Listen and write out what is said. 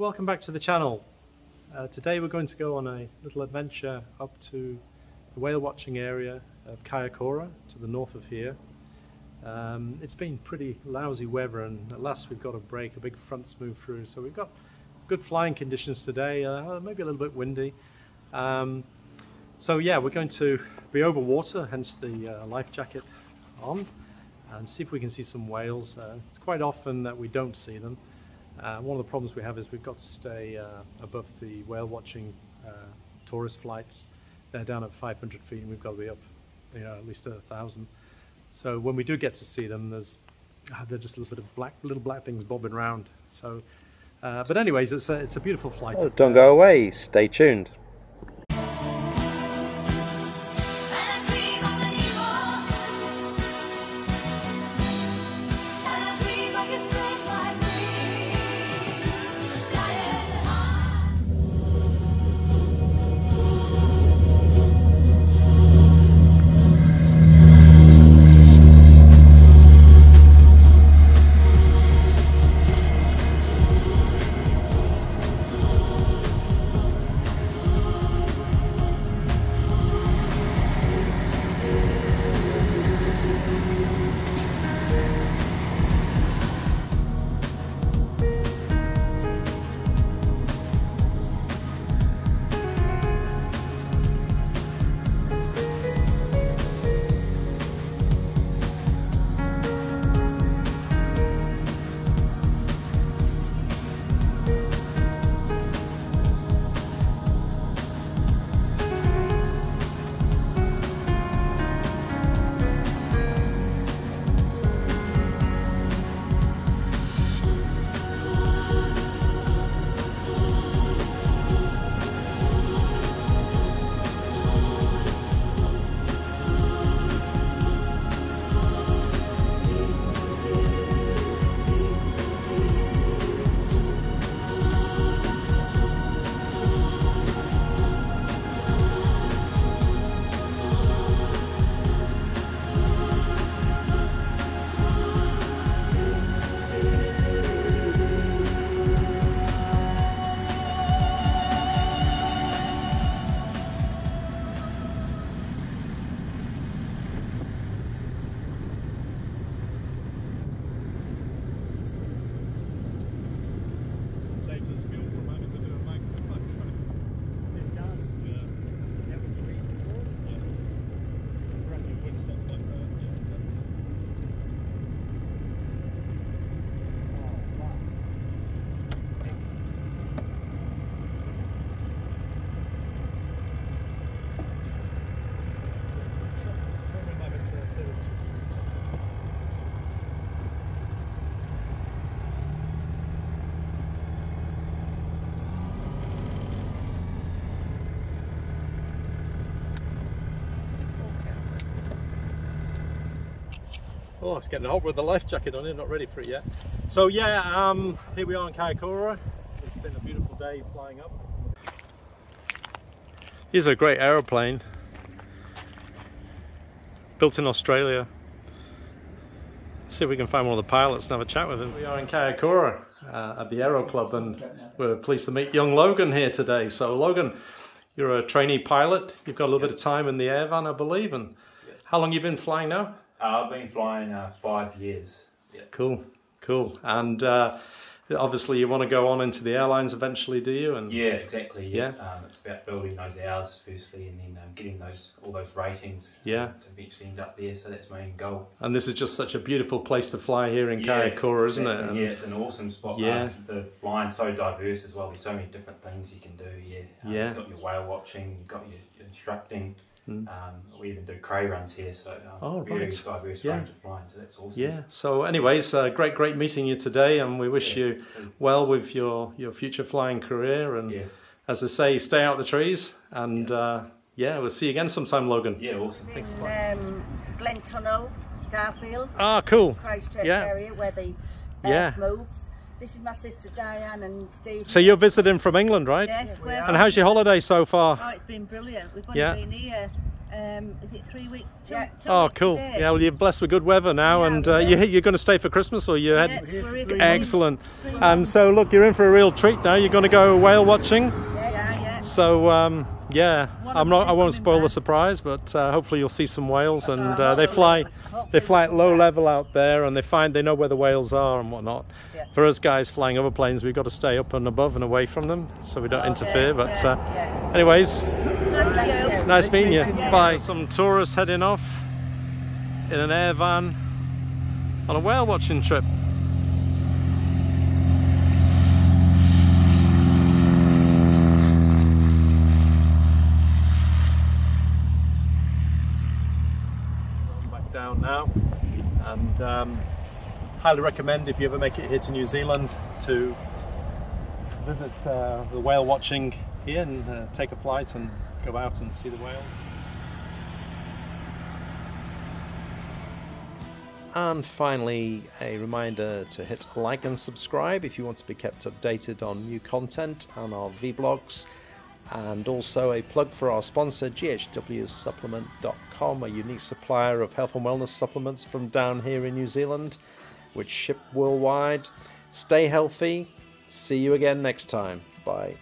welcome back to the channel. Uh, today we're going to go on a little adventure up to the whale watching area of Kaikoura to the north of here. Um, it's been pretty lousy weather and at last we've got a break, a big front's moved through so we've got good flying conditions today, uh, maybe a little bit windy. Um, so yeah, we're going to be over water, hence the uh, life jacket on and see if we can see some whales. Uh, it's quite often that we don't see them. Uh, one of the problems we have is we've got to stay uh, above the whale watching uh, tourist flights. They're down at 500 feet and we've got to be up you know, at least a thousand. So when we do get to see them, there's uh, they're just a little bit of black, little black things bobbing around. So, uh, but anyways, it's a, it's a beautiful flight. So don't go away, stay tuned. Oh, it's getting hot with the life jacket on. I'm not ready for it yet. So yeah, um, here we are in Kaikoura. It's been a beautiful day flying up. Here's a great aeroplane built in Australia. Let's See if we can find one of the pilots and have a chat with him. We are in Kaikoura uh, at the Aero Club and we're pleased to meet young Logan here today. So Logan, you're a trainee pilot. You've got a little bit of time in the Airvan, I believe. And how long you been flying now? Uh, I've been flying uh, five years. Yeah. Cool, cool. And uh, obviously, you want to go on into the airlines eventually, do you? And Yeah, exactly. Yeah. Yeah. Um, it's about building those hours firstly, and then um, getting those all those ratings. um, Yeah. To eventually end up there. So that's my end goal. and this is just such a beautiful place to fly here in Kaikoura, isn't it? And Yeah, it's an awesome spot. Yeah. Um, the flying's so diverse as well. There's so many different things you can do. Yeah. Um, Yeah. You've got your whale watching. You've got your, your instructing. Mm. Um, we even do cray runs here, so um, Oh, very right. diverse Yeah. range of flying. So that's awesome. Yeah. So, anyways, uh, great, great meeting you today, and we wish Yeah. you well with your your future flying career. And Yeah. as I say, stay out the trees. And uh, yeah, we'll see you again sometime, Logan. Yeah. Awesome. Thanks, in um, Glentunnel, Darfield, Ah, cool. Christchurch Yeah. area where the Yeah. earth moves. This is my sister Diane and Steve. So you're visiting from England, right? Yes, we're And how's your holiday so far? Oh, it's been brilliant. We've only Yeah. been here Um, is it three weeks? Two, Yeah. two Oh, weeks cool. today. Yeah, well, you're blessed with good weather now, Yeah, and uh, you, are. you're going to stay for Christmas, or you Yeah, had we're here for excellent. three And so, look, you're in for a real treat now. You're going to go whale watching. Yes. Yeah, yeah. So, um, yeah, I'm not. I won't spoil the surprise, but uh, hopefully you'll see some whales, and Uh, uh, they fly. They fly at low level out there, and they find they know where the whales are and whatnot. Yeah. For us guys flying other planes, we've got to stay up and above and away from them, so we don't interfere. But, uh, anyways, Nice meeting you. Bye. Some tourists heading off in an Airvan on a whale watching trip. Down now, and um, highly recommend if you ever make it here to New Zealand to visit uh, the whale watching here and uh, take a flight and go out and see the whale. And finally, a reminder to hit like and subscribe if you want to be kept updated on new content and our vlogs. And also a plug for our sponsor, ghwsupplement.com, a unique supplier of health and wellness supplements from down here in New Zealand, which ship worldwide. Stay healthy. See you again next time. Bye.